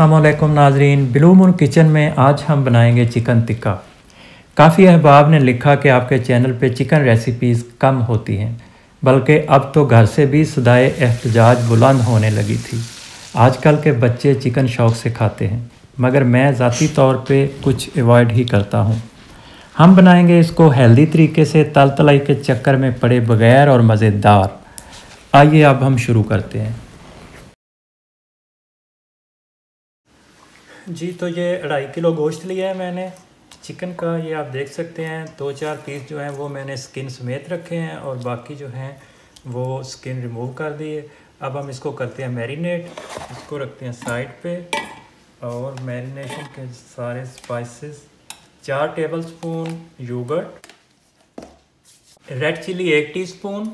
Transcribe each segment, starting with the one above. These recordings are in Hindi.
असलम नाजरीन ब्लू मून किचन में आज हम बनाएँगे चिकन टिक्का। काफ़ी अहबाब ने लिखा कि आपके चैनल पे चिकन रेसिपीज़ कम होती हैं, बल्कि अब तो घर से भी सदाए एहतजाज बुलंद होने लगी थी। आजकल के बच्चे चिकन शौक से खाते हैं, मगर मैं ज़ाती तौर पे कुछ अवॉइड ही करता हूँ। हम बनाएँगे इसको हेल्दी तरीके से तल तलाई के चक्कर में पड़े बगैर और मज़ेदार। आइए अब हम शुरू करते हैं। जी तो ये अढ़ाई किलो गोश्त लिया है मैंने। चिकन का ये आप देख सकते हैं, दो चार पीस जो हैं वो मैंने स्किन समेत रखे हैं और बाकी जो हैं वो स्किन रिमूव कर दिए। अब हम इसको करते हैं मैरिनेट इसको रखते हैं साइड पे और मैरिनेशन के सारे स्पाइसेस चार tablespoon yogurt red chilli एक टीस्पून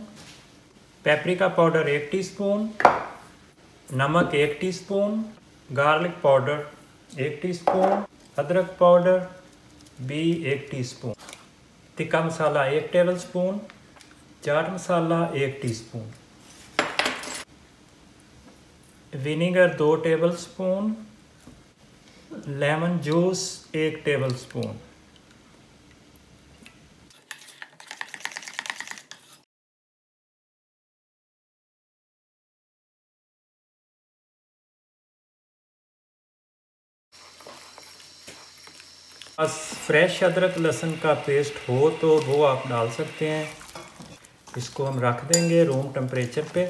पेपरिका पाउडर एक टीस्पून नमक एक टीस्पून गार्लिक पाउडर एक टीस्पून अदरक पाउडर भी एक टीस्पून तिक्का मसाला एक टेबल स्पून चाट मसाला एक टीस्पून विनीगर दो टेबल स्पून लेमन जूस एक टेबल बस फ्रेश अदरक, लहसुन का पेस्ट हो तो वो आप डाल सकते हैं। इसको हम रख देंगे रूम टेम्परेचर पे।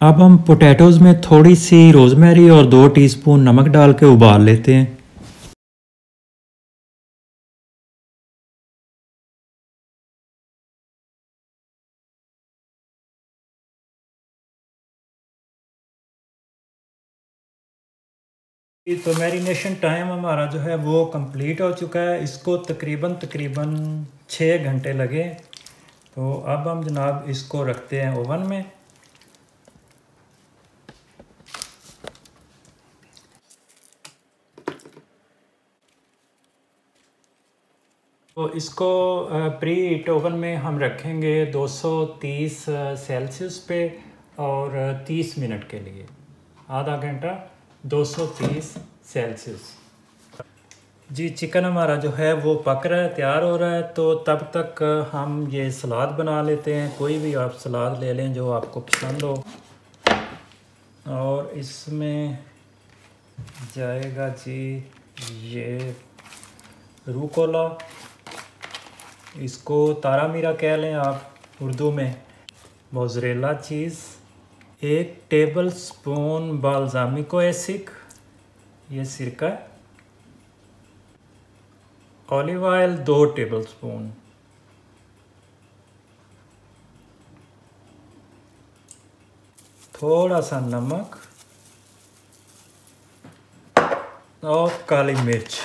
अब हम पोटैटोज़ में थोड़ी सी रोज़मेरी और दो टीस्पून नमक डाल के उबाल लेते हैं। तो मैरिनेशन टाइम हमारा जो है वो कंप्लीट हो चुका है। इसको तकरीबन तकरीबन छः घंटे लगे। तो अब हम जनाब इसको रखते हैं ओवन में। तो इसको प्री हीट ओवन में हम रखेंगे 230 सेल्सियस पे और 30 मिनट के लिए। आधा घंटा। 230 सेल्सियस। जी, चिकन हमारा जो है वो पक रहा है, तैयार हो रहा है तो तब तक हम ये सलाद बना लेते हैं। कोई भी आप सलाद ले लें जो आपको पसंद हो। और इसमें जाएगा जी ये रूकोला। इसको तारा मीरा कह लें आप उर्दू में। Mozzarella cheese. एक टेबल स्पून बालजामिको एसिक ये सिरका ऑलिव ऑयल दो टेबल स्पून थोड़ा सा नमक और काली मिर्च।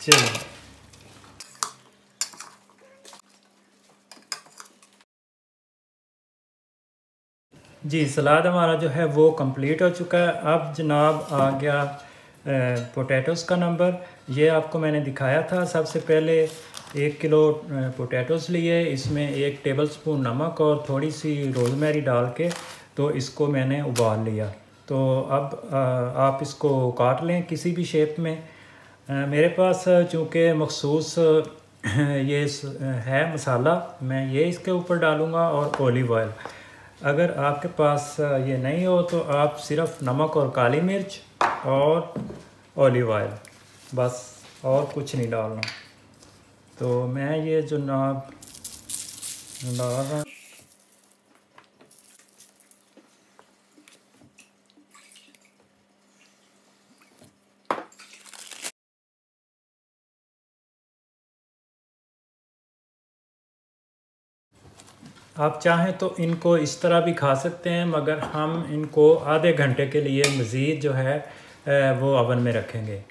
चलिए। जी, सलाद हमारा जो है वो कंप्लीट हो चुका है। अब जनाब आ गया पोटैटोज़ का नंबर ये आपको मैंने दिखाया था, सबसे पहले एक किलो पोटैटोज़ लिए, इसमें एक टेबल स्पून नमक और थोड़ी सी रोज़मेरी डाल के तो इसको मैंने उबाल लिया। तो अब आप इसको काट लें किसी भी शेप में। मेरे पास चूँकि मखसूस ये है मसाला, मैं ये इसके ऊपर डालूँगा और ओलिव ऑयल अगर आपके पास ये नहीं हो तो आप सिर्फ़ नमक और काली मिर्च और ऑलिव ऑयल बस, और कुछ नहीं डालना। तो मैं ये जो नाप डाल रहा आप चाहें तो इनको इस तरह भी खा सकते हैं, मगर हम इनको आधे घंटे के लिए मज़ीद जो है वो अवन में रखेंगे।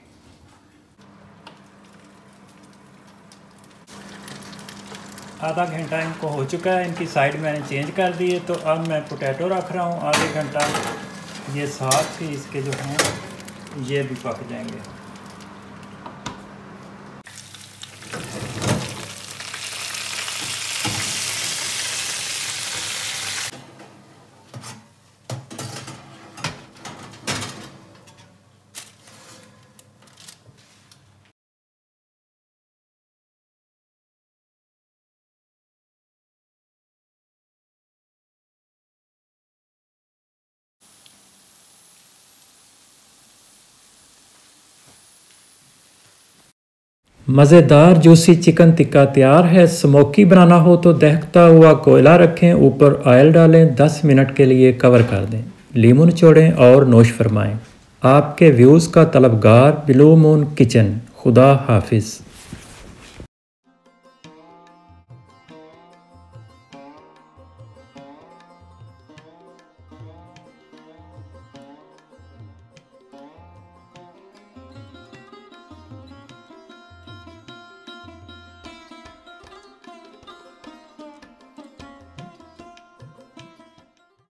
आधा घंटा इनको हो चुका है, इनकी साइड मैंने चेंज कर दी है तो अब मैं पोटैटो रख रहा हूँ, आधे घंटा। ये साथ ही इसके जो हैं, ये भी पक जाएँगे। मज़ेदार, जूसी चिकन टिक्का तैयार है। स्मोकी बनाना हो तो दहकता हुआ कोयला रखें, ऊपर ऑयल डालें 10 मिनट के लिए कवर कर दें। लीमू निचोड़ें और नोश फरमाएँ। आपके व्यूज़ का तलबगार ब्लू मून किचन। खुदा हाफिज़।